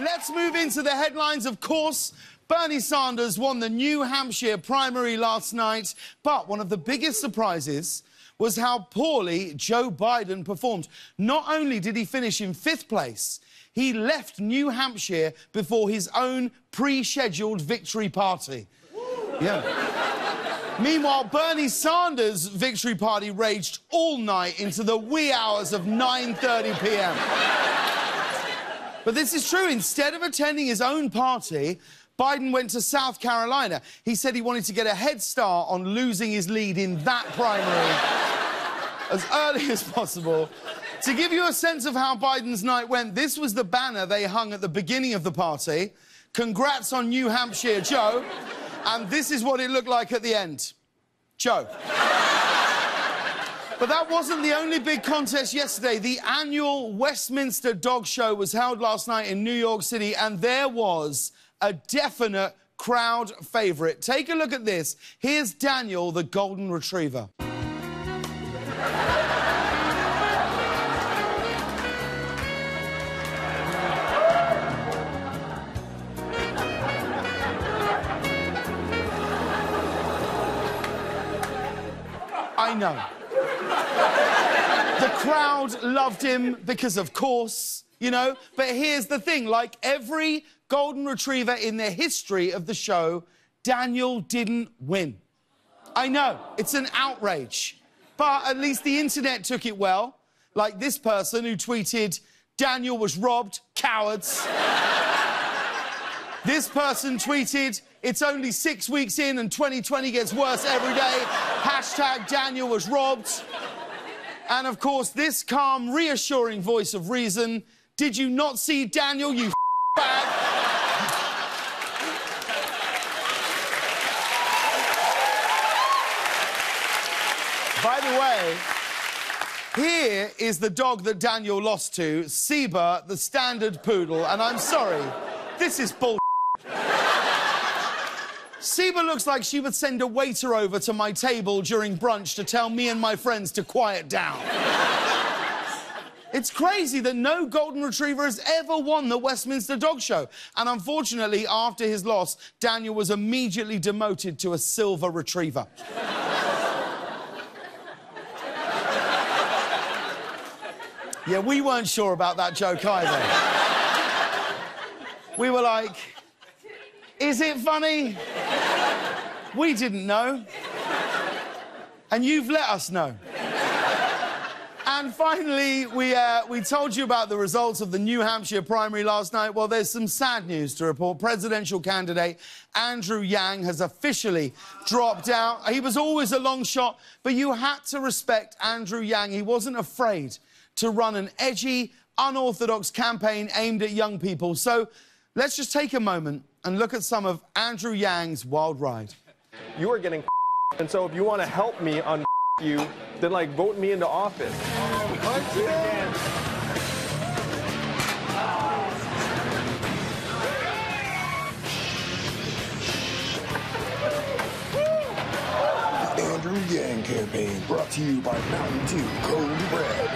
let's move into the headlines. Of course, Bernie Sanders won the New Hampshire primary last night, but one of the biggest surprises was how poorly Joe Biden performed. Not only did he finish in fifth place, he left New Hampshire before his own pre-scheduled victory party. Yeah. Meanwhile, Bernie Sanders' victory party raged all night into the wee hours of 9.30 p.m. but this is true. Instead of attending his own party, Biden went to South Carolina. He said he wanted to get a head start on losing his lead in that primary as early as possible. To give you a sense of how Biden's night went, this was the banner they hung at the beginning of the party. Congrats on New Hampshire, Joe. And this is what it looked like at the end. Joe. But that wasn't the only big contest yesterday. The annual Westminster Dog Show was held last night in New York City, and there was a definite crowd favourite. Take a look at this. Here's Daniel, the Golden Retriever. I know. The crowd loved him because, of course, you know. But here's the thing like every golden retriever in the history of the show, Daniel didn't win. I know, it's an outrage. But at least the internet took it well. Like this person who tweeted, Daniel was robbed, cowards. this person tweeted, it's only six weeks in and 2020 gets worse every day. Hashtag Daniel was robbed. And of course, this calm, reassuring voice of reason. Did you not see Daniel, you bag? By the way, here is the dog that Daniel lost to, Siba, the standard poodle, and I'm sorry, this is bull. Siba looks like she would send a waiter over to my table during brunch to tell me and my friends to quiet down. It's crazy that no Golden Retriever has ever won the Westminster Dog Show. And unfortunately, after his loss, Daniel was immediately demoted to a Silver Retriever. Yeah, we weren't sure about that joke either. we were like, is it funny? We didn't know. And you've let us know. And finally, we, uh, we told you about the results of the New Hampshire primary last night. Well, there's some sad news to report. Presidential candidate Andrew Yang has officially dropped out. He was always a long shot, but you had to respect Andrew Yang. He wasn't afraid to run an edgy, unorthodox campaign aimed at young people. So let's just take a moment and look at some of Andrew Yang's wild ride. You are getting and so if you want to help me on you, then like vote me into office. Andrew Yang campaign brought to you by Mountain Dew Code Red.